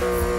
Bye.